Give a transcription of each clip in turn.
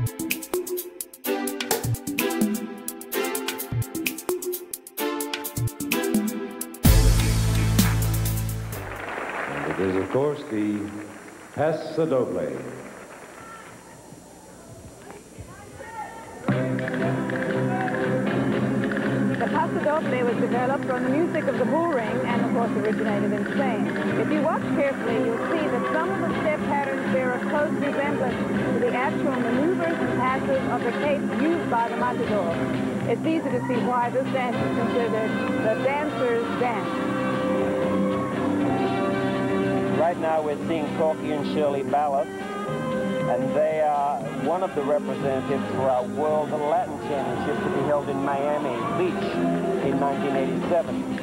And it is, of course, the Paso Doble. The paso doble was developed from the music of the bull ring and, of course, originated in Spain. If you watch carefully, you'll see that some of the step patterns resemblance to the actual maneuvers and passes of the cape used by the matador. It's easy to see why this dance is considered the dancer's dance. Right now we're seeing Corky and Shirley Ballas, and they are one of the representatives for our World Latin Championship to be held in Miami Beach in 1987.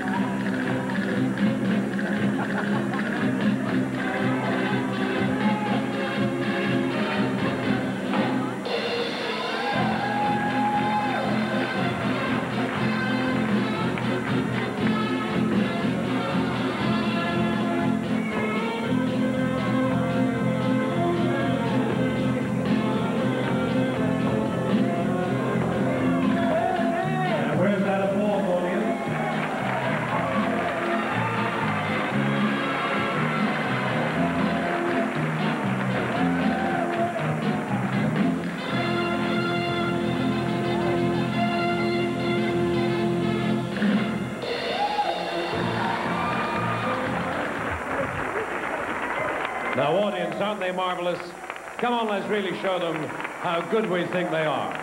Now, audience, aren't they marvelous? Come on, let's really show them how good we think they are.